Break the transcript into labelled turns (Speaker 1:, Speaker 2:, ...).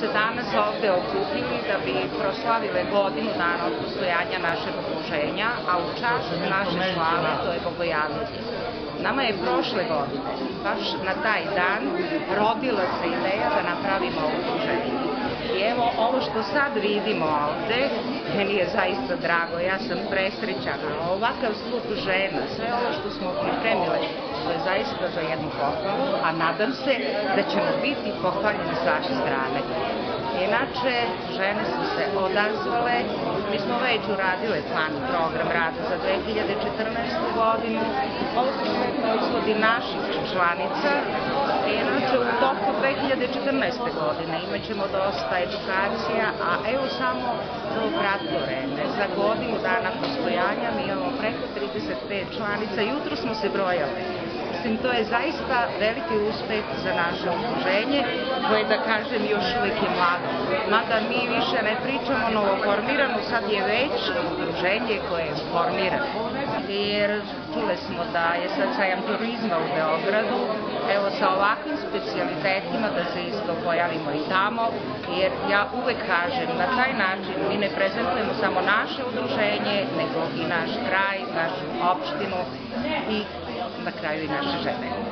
Speaker 1: se danas ovde okupili da bi proslavile godinu dana od postojanja našeg okruženja, a u čast naše slave to je Bogojavljenje. Nama je prošle godine, baš na taj dan, rodila se ideja da napravimo okruženje. I evo, ovo što sad vidimo ovde, meni je zaista drago, ja sam presrećana. Ovakav slup žena, sve ovo što smo pripremile, to je zaista za jednu pohvalu, a nadam se da ćemo biti pohvaljeni s vaše strane. Inače, žene su se odazvale, mi smo već uradile plan program rada za 2014. godinu, ovo su sve proizvodi naših članica, inače u toku 2014. godine imat ćemo dosta edukacija, a evo samo za kratko vreme, za godinu dana postojanja mi imamo preko 35 članica, jutro smo se brojali. Mislim, to je zaista veliki uspeh za naše okruženje, koje, da kažem, još uvek je mlado. Mada mi više ne pričamo novoformirano, sad je već okruženje koje je formirano. Jer čule smo da je sad sajam turizma u Beogradu, evo sa ovakvim specijalitetima da se isto pojavimo i tamo, jer ja uvek kažem, na taj način mi ne prezentujemo samo naše udruženje, nego i naš kraj, našu opštinu i na kraju i naše žene.